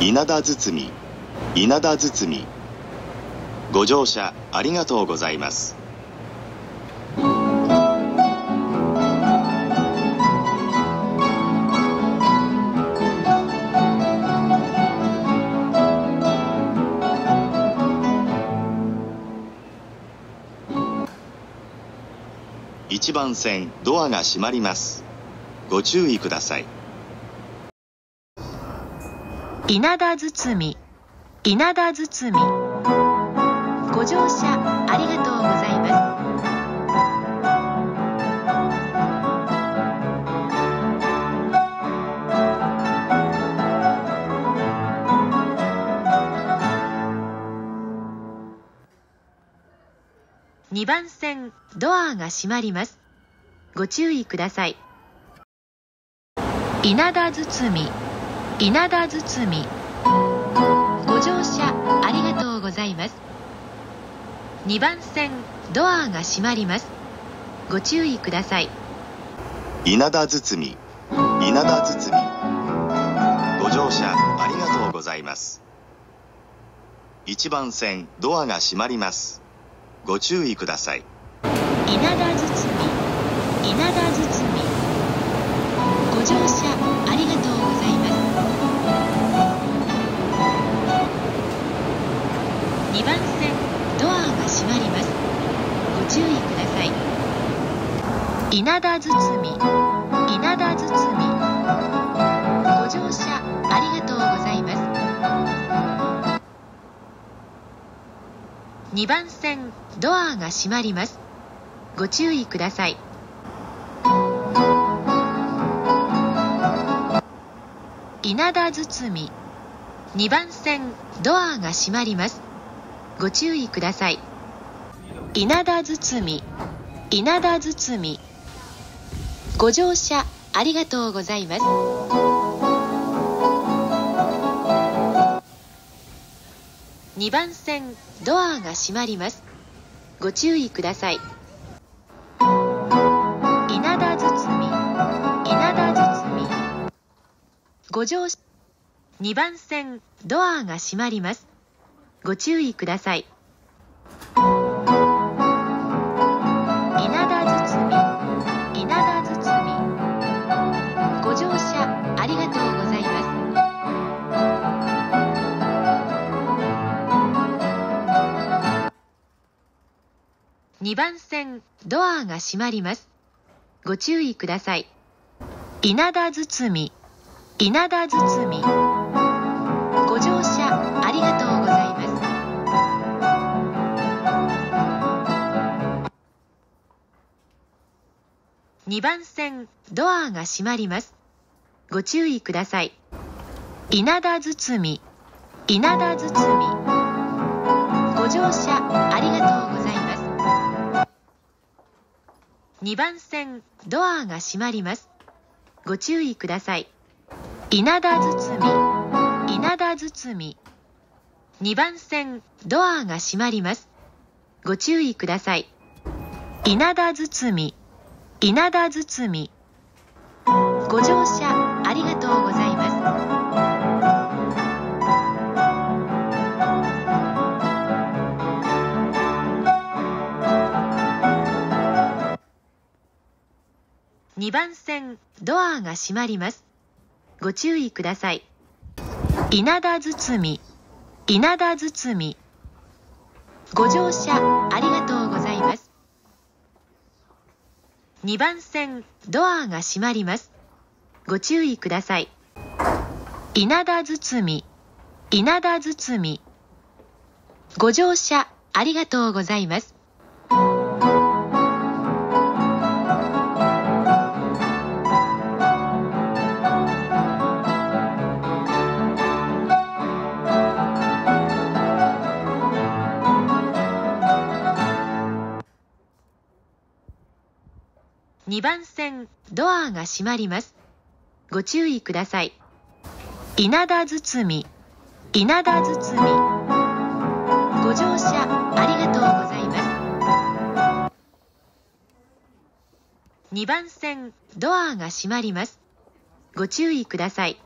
稲田堤稲田堤。ご乗車ありがとうございます。1番線ドアが閉まります。ご注意ください。稲田堤。稲田堤。ご乗車ありがとうございます。2番線ドアが閉まります。ご注意ください。稲田堤。稲田堤。ご乗車ありがとうございます。2番線ドアが閉まります。ご注意ください。稲田堤。稲田堤。ご乗車ありがとうございます。1番線ドアが閉まります。ご注意ください。稲田堤。稲田堤ドアが閉まります。ご注意ください。稲田堤。稲田堤。ご乗車ありがとうございます。2番線ドアが閉まります。ご注意ください。稲田堤。2番線ドアが閉まります。ご注意ください。稲田堤。稲田堤。ご乗車ありがとうございます。2番線ドアが閉まります。ご注意ください。稲田堤。稲田堤。ご乗車。2番線ドアが閉まります。ご注意ください。稲田堤。稲田堤。ご乗車ありがとうございます。2番線ドアが閉まります。ご注意ください。稲田堤。稲田堤。2番線ドアが閉まります。ご注意ください。稲田堤。稲田堤。ご乗車ありがとうございます。2番線ドアが閉まります。ご注意ください。稲田堤。稲田堤。2番線ドアが閉まります。ご注意ください。稲田堤。稲田堤。ご乗車ありがとうございます。2番線ドアが閉まります。ご注意ください。稲田堤稲田堤。ご乗車ありがとうございます。2番線ドアが閉まります。ご注意ください。稲田堤。稲田堤。ご乗車ありがとうございます。2番線ドアが閉まります。ご注意ください。稲田堤。稲田堤。ご乗車ありがとうございます。2番線ドアが閉まります。ご注意ください。